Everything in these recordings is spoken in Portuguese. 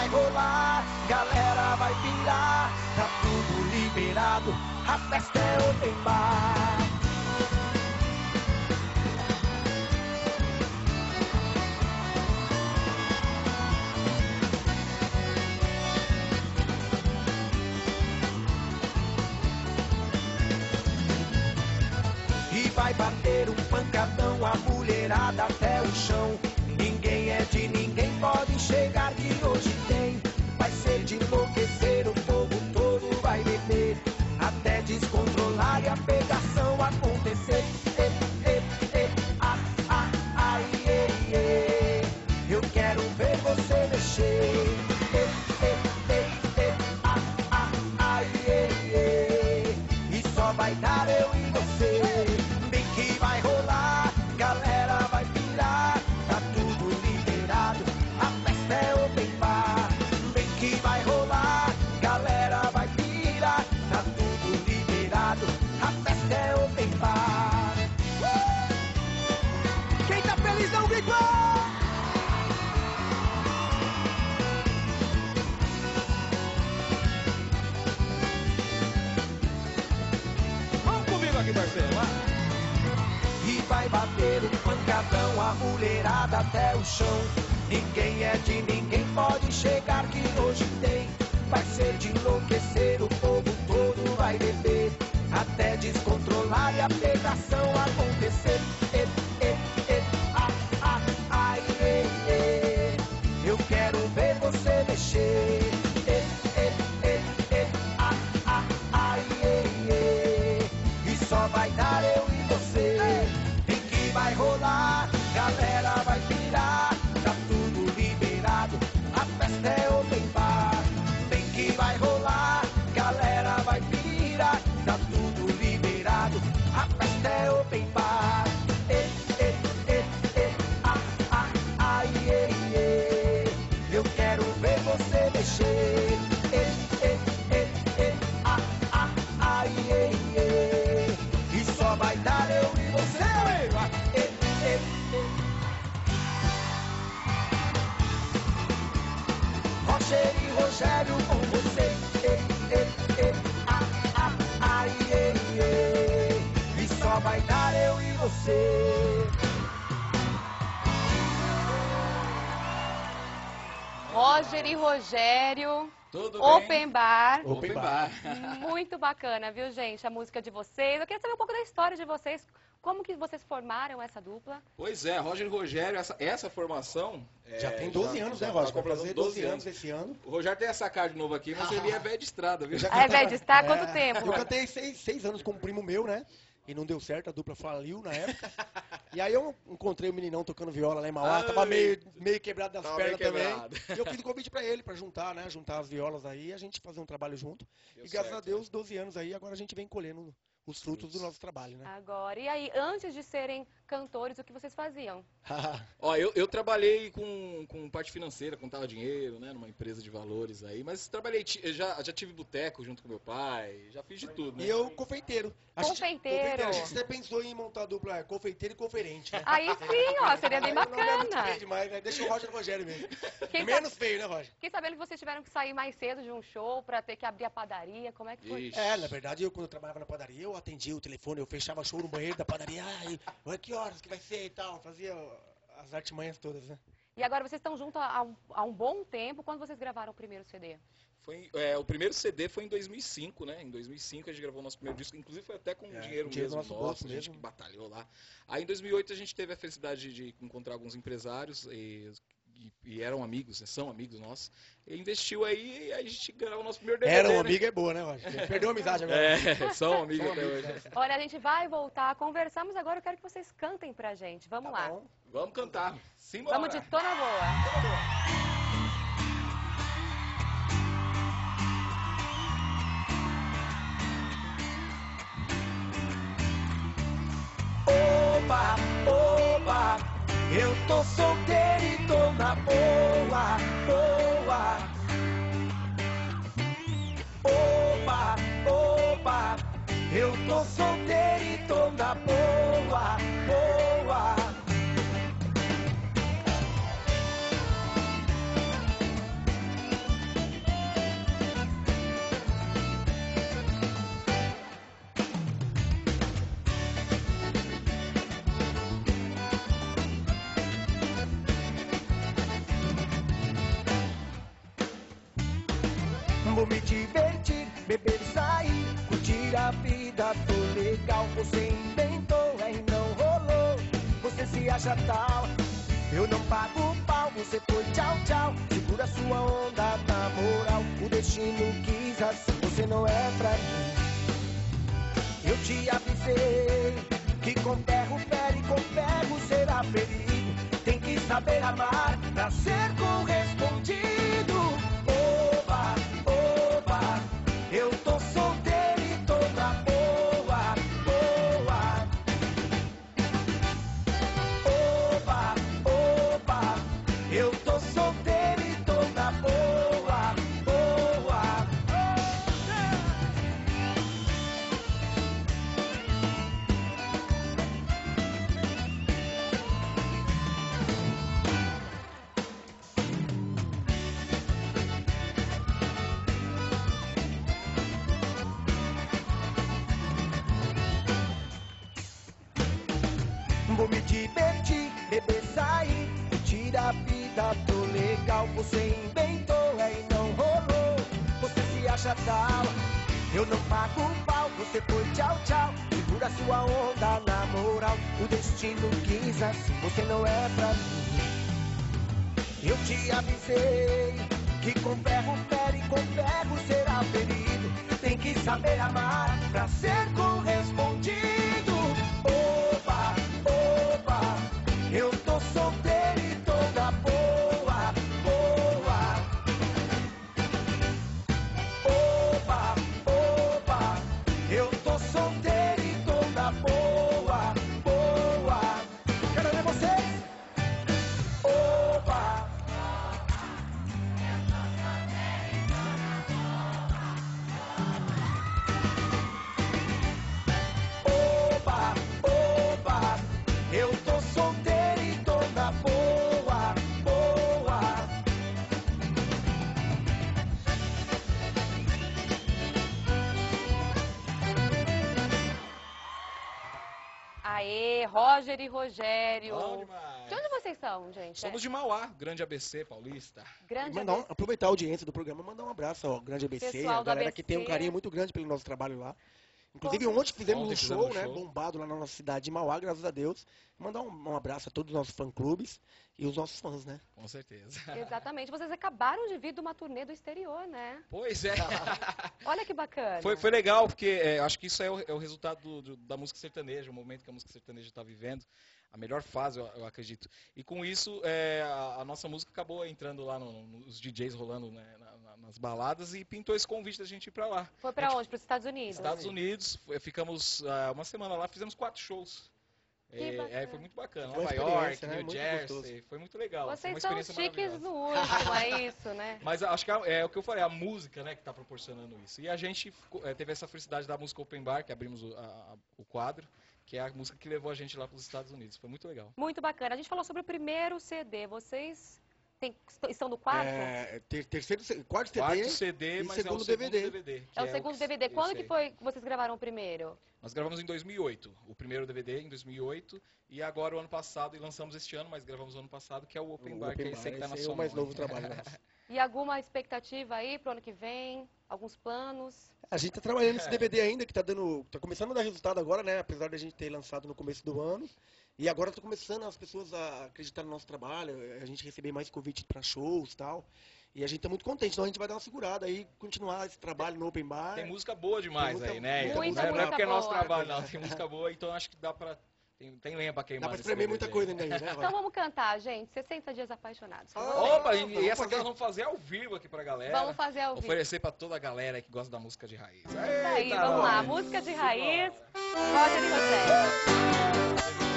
vai rolar, galera vai pirar, tá tudo liberado, a festa é open bar. E vai bater um pancadão, a mulherada até o chão. Ninguém é de ninguém, pode chegar que até o chão. Ninguém é de ninguém, pode chegar que hoje tem. Vai ser de enlouquecer, o povo todo vai beber. Até descontrolar e a pegação acontecer. Vai dar eu e você. Roger e Rogério, Tudo bem? Open Bar. Open bar. Muito bacana, viu, gente? A música de vocês. Eu queria saber um pouco da história de vocês. Como que vocês formaram essa dupla? Pois é, Roger e Rogério, essa, essa formação... Já é, tem 12 anos, já né, tá Roger? Vai completando fazer 12 anos esse ano. O Rogério tem essa cara de novo aqui, mas ele é velho de estrada, viu? Ah, é velho de estar? Quanto É, tempo? Eu cantei seis, seis anos com um primo meu, né? E não deu certo, a dupla faliu na época. E aí eu encontrei o meninão tocando viola lá em Mauá, Ai. tava meio, meio quebrado das pernas também. E eu fiz o convite pra ele, pra juntar, né? Juntar as violas aí e a gente fazer um trabalho junto. Deu e graças certo, a Deus, 12 anos aí, agora a gente vem colhendo os frutos do nosso trabalho, né? Agora, e aí, antes de serem cantores, o que vocês faziam? Ó, eu, eu trabalhei com, com parte financeira, contava dinheiro, né, numa empresa de valores aí, mas trabalhei, já, já tive boteco junto com meu pai, já fiz de tudo, né? E eu, confeiteiro. A gente- Confeiteiro. A gente até pensou em montar a dupla é, confeiteiro e conferente, né? Aí sim, ó, seria bem Aí o nome é muito bacana. feio demais, né? Deixa o Roger e o Rogério mesmo. Quem Menos feio, né, Roger? Fiquei sabendo que vocês tiveram que sair mais cedo de um show pra ter que abrir a padaria. Como é que foi? Ixi. É, na verdade, eu quando eu trabalhava na padaria, eu atendia o telefone, eu fechava show no banheiro da padaria, ai, olha que horas que vai ser e tal, fazia as artimanhas todas, né? E agora vocês estão juntos há um, há um bom tempo. Quando vocês gravaram o primeiro CD? Foi, é, o primeiro CD foi em 2005, né? Em 2005 a gente gravou o nosso primeiro disco, inclusive foi até com É, dinheiro dinheiro mesmo do nosso nosso, a gente mesmo. que batalhou lá. Aí em 2008 a gente teve a felicidade de encontrar alguns empresários e, e- e eram amigos, né? são amigos nossos. E investiu aí e a gente gravou o nosso primeiro DVD, Era um né? amigo é boa, né, Roger? Perdeu a amizade agora. É, são amigos São até amigos, hoje. né? Olha, a gente vai voltar a conversar, mas agora eu quero que vocês cantem pra gente. Vamos Tá lá. bom. Vamos cantar. Simbora. Vamos de tona boa. Oba, eu tô solteiro e tô na boa, boa. Oba, oba, eu tô solteiro e tô na boa, eu não pago pau. Você foi tchau, tchau. Segura sua onda, na moral. O destino quis assim, você não é pra mim. Eu te avisei que com ferro fere, com ferro será ferido. Tem que saber amar pra ser correspondido. Eu não pago pau. Você foi tchau, tchau. Segura sua onda na moral. O destino quis assim, você não é pra mim. Eu te avisei que com ferro fere, com ferro será ferido. Tem que saber amar pra ser correspondido. Roger e Rogério. Bom demais. De onde vocês são, gente? Somos de Mauá, grande ABC paulista. Grande mandar um- ABC. aproveitar a audiência do programa e mandar um abraço ao Grande ABC, Pessoal a galera que tem um ABC. carinho muito grande pelo nosso trabalho lá. Inclusive, ontem fizemos Ontem um fizemos show, um né, show. bombado lá na nossa cidade de Mauá, graças a Deus. Mandar um, um abraço a todos os nossos fã-clubes e os nossos fãs, né? Com certeza. Exatamente. Vocês acabaram de vir de uma turnê do exterior, né? Pois é. Olha que bacana. Foi, foi legal, porque é, acho que isso é o, é o resultado do- do- da música sertaneja, o momento que a música sertaneja está vivendo. A melhor fase, eu, eu acredito. E com isso, é, a, a nossa música acabou entrando lá no- nos DJs rolando né, nas baladas e pintou esse convite da gente ir pra lá. Foi pra onde? Para os Estados Unidos? Estados Unidos, foi- ficamos ah, uma semana lá, fizemos quatro shows. Que É, é, foi muito bacana. Foi Nova York, né? New Muito Jersey, gostoso. foi muito legal. foi Vocês uma são experiência chiques no último, é isso, né? Mas acho que é, é o que eu falei, a música, né, que está proporcionando isso. E a gente ficou- é, teve essa felicidade da música Open Bar, que abrimos o, a- o quadro, que é a música que levou a gente lá para os Estados Unidos. Foi muito legal. Muito bacana. A gente falou sobre o primeiro CD. Vocês têm- estão no quarto? É, É, ter- terceiro, quarto CD, Quarto CD, e mas é segundo o segundo DVD. DVD. que É o segundo que- DVD. Quando que foi que vocês gravaram o primeiro? Nós gravamos em 2008, o primeiro DVD em 2008, e agora o ano passado, e lançamos este ano, mas gravamos o ano passado, que é o Open O Bar, que Open é esse aí que tá Bar, na esse é sua o mais mão, novo trabalho nosso. E alguma expectativa aí pro ano que vem? Alguns planos? A gente tá trabalhando nesse DVD ainda, que tá dando. tá começando a dar resultado agora, né? Apesar da gente ter lançado no começo do ano. E agora tá começando as pessoas a acreditar no nosso trabalho, a gente receber mais convites para shows e tal. E a gente tá muito contente, então a gente vai dar uma segurada aí, continuar esse trabalho no Open Bar. Tem música boa demais muita- aí, né? muita Então, música não é- não é porque é nosso trabalho, não. Tem música boa, então acho que dá pra. Tem, tem lenha pra Dá queimar. pra nesse espremer muita aí. coisa ainda aí, né? Então vamos cantar, gente. 60 dias apaixonados. Ah. Opa, e, e essa aqui nós vamos fazer ao vivo aqui pra galera. Vamos fazer ao vivo. Oferecer pra toda a galera que gosta da música de raiz. Aí, Eita, vamos lá. Música de raiz. Roger e Rogério.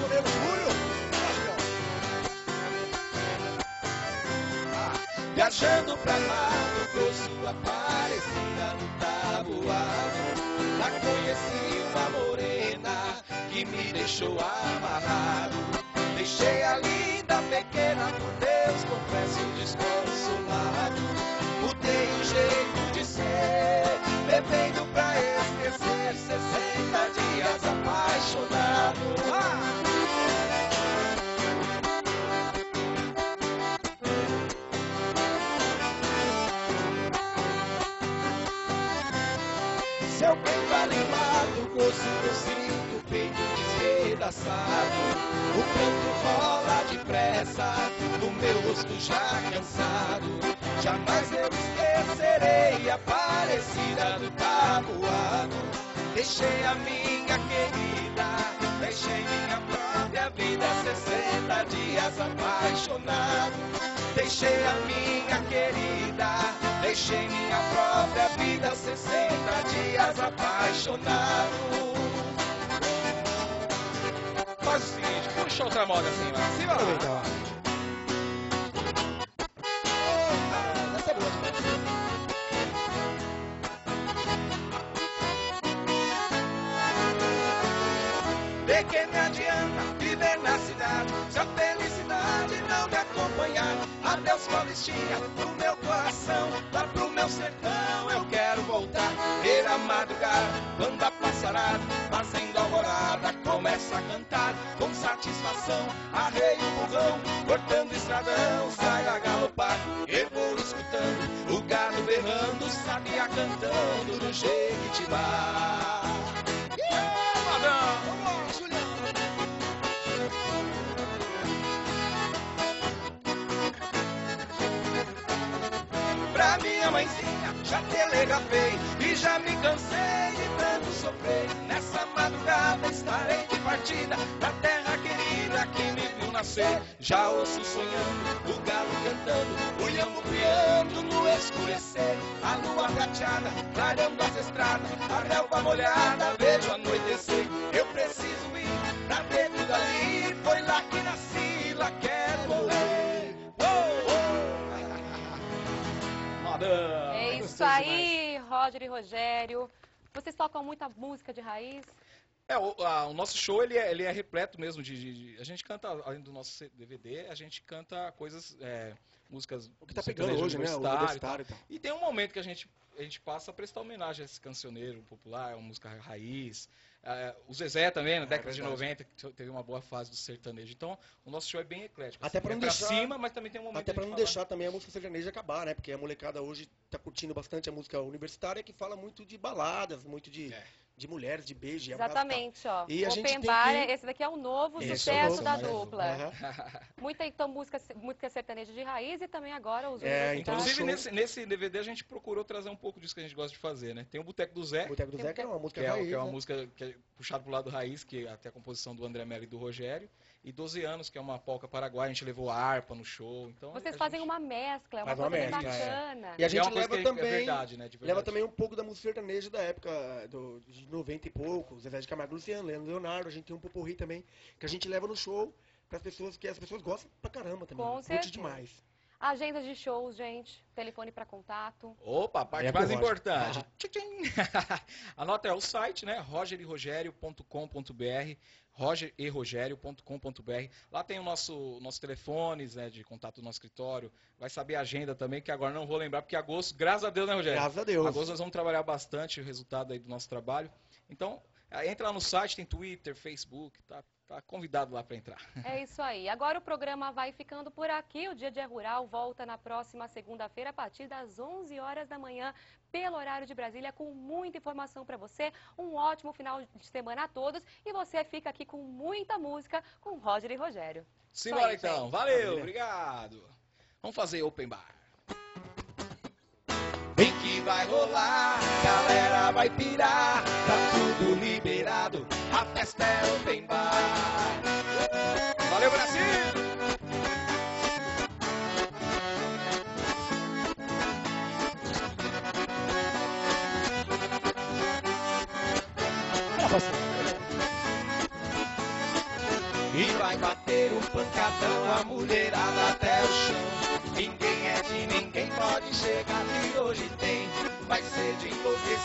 Sanfoneiro Júlio! Viajando pra Mato Grosso, Aparecida no tabuado Lá conheci uma morena que me deixou amarrado Deixei O pranto rola depressa no meu rosto já cansado. Jamais eu esquecerei a parecida do tabuado. Deixei a minha querida, deixei minha própria vida 60 dias apaixonado. Deixei a minha querida, deixei minha própria vida 60 dias apaixonado. Faz o seguinte, puxa outra moda assim, vai. Se vai. Aproveitar lá. Essa é boa demais. De que me adianta viver na cidade se a felicidade não me acompanhar? Adeus Paulistinha pro meu coração, lá pro meu sertão eu quero voltar. Ver a madrugada, banda passarada, fazendo alvorada, começa a cantar com satisfação. Arrei o burrão, cortando estradão, sai a galopar. Eu vou escutando o gado berrando, sabia cantando no Jequitibá. Yeah, Julião! Pra minha mãezinha já telegrafei e já me cansei de tanto sofrer. Nessa madrugada estarei de partida pra terra querida que me viu nascer. Já ouço sonhando, o galo cantando, o lhambo criando no escurecer. A lua prateada, clareando as estradas, a relva molhada, vejo anoitecer. Eu preciso ir pra ver tudo ali, foi lá que nasci, isso aí, Roger e Rogério. Vocês tocam muita música de raiz? É, o, a- o nosso show ele é, ele é repleto mesmo de, de- de- A gente canta, além do nosso DVD, a gente canta coisas, é, músicas. O que tá do pegando hoje, né? O universitário e tal. universitário e tal. E tem um momento que a gente, a gente passa a prestar homenagem a esse cancioneiro popular, uma música raiz. É, o Zezé também, na É, década de verdade. 90, que teve uma boa fase do sertanejo. Então, o nosso show é bem eclético. Até assim, pra é não pra deixar- cima, mas também tem um momento Até de pra a não gente deixar também a música sertaneja acabar, né? Porque a molecada hoje tá curtindo bastante a música universitária que fala muito de baladas, muito de, É. de mulheres, de beijo, de e. Exatamente, ó. E a gente Open tem Bar, que- esse daqui é o novo Esse é o sucesso novo, da dupla. Aham. Muita então música, música sertaneja de raiz e também agora os É, universitários. Inclusive, nesse, nesse DVD a gente procurou trazer um pouco disso que a gente gosta de fazer, né? Tem o Boteco do Zé, Boteco do Zé, que é uma música que é, raiz, que é uma né? música que é puxada pro lado raiz, que é até a composição do André Mello e do Rogério. E 12 anos, que é uma polca paraguaia, a gente levou a harpa no show. Então, Vocês fazem gente- uma mescla, é uma Faz coisa uma bem mescla, é. bacana. E a é gente coisa leva que também, É verdade, né? De leva verdade. também um pouco da música sertaneja da época do, de 90 e pouco, Zezé de Camargo Luciano, Leandro Leonardo, a gente tem um poporri também, que a gente leva no show para as pessoas que as pessoas gostam pra caramba também. Com Curte certeza. demais. Agenda de shows, gente. Telefone para contato. Opa, a parte É mais Roger. importante. Tchim-tchim. Anota é o site, né? rogererogério.com.br rogererogério.com.br Lá tem o nosso nossos telefones, né, de contato do nosso escritório. Vai saber a agenda também, que agora não vou lembrar, porque agosto, graças a Deus, né, Rogério? Graças a Deus. Agosto nós vamos trabalhar bastante o resultado aí do nosso trabalho. Então, ah, entra lá no site, tem Twitter, Facebook, tá, tá convidado lá para entrar. É isso aí. Agora o programa vai ficando por aqui. O Dia de Rural volta na próxima segunda-feira, a partir das 11 horas da manhã, pelo horário de Brasília, com muita informação para você. Um ótimo final de semana a todos. E você fica aqui com muita música com Roger e Rogério. Simbora então, gente. valeu, Maravilha. obrigado. Vamos fazer open bar. Vem que vai rolar, galera vai pirar, tá tudo liberado, a festa é open bar. Valeu, Brasil! E vai bater um pancadão, a mulherada até o chão. Ninguém é de ninguém, pode chegar que hoje tem. Vai ser de enlouquecer,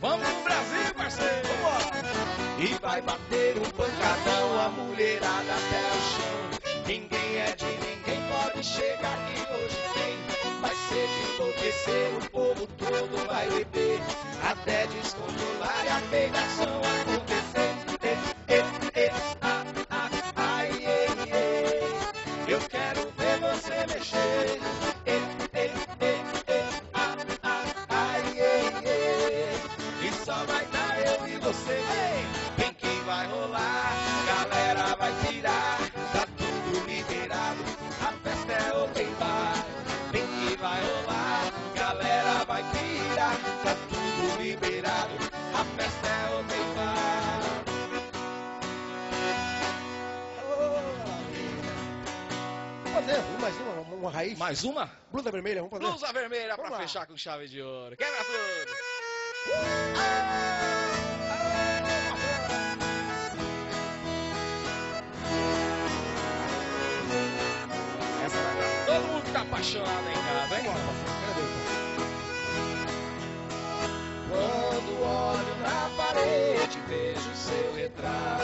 Vamos pro Brasil, parceiro! E vai bater um pancadão, a mulherada até o chão. Ninguém é de ninguém, pode chegar aqui hoje tem. Vai ser de enlouquecer, o povo todo vai beber. Até descontrolar e a pegação acontecer. Você. Vem, vem que vai rolar. Galera vai tirar. Tá tudo liberado. A festa é open bar. Vem que vai rolar. Galera vai tirar. Tá tudo liberado. A festa é open bar. Fazer mais uma, uma, uma raiz. Mais uma? Blusa vermelha, vamos fazer? Blusa vermelha pra Vamos lá. fechar com chave de ouro. Quebra tudo! Essa apaixonado em casa? Vamos lá, parceiro. Quando olho na parede, vejo seu retrato.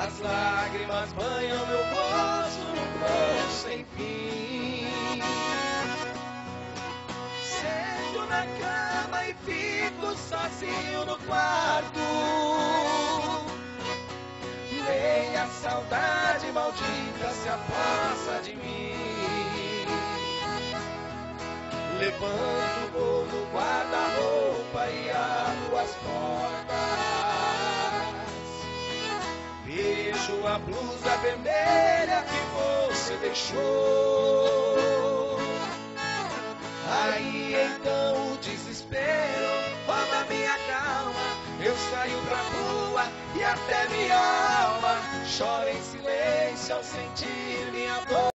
As lágrimas banham meu rosto num pranto sem fim. Sento na cama e fico sozinho no quarto. Vem a saudade maldita se afasta de mim. Levanto, vou no guarda-roupa e abro as portas. Vejo a blusa vermelha que você deixou. Aí então o desespero rouba minha calma. Eu saio pra rua e até minha alma chora em silêncio ao sentir minha dor.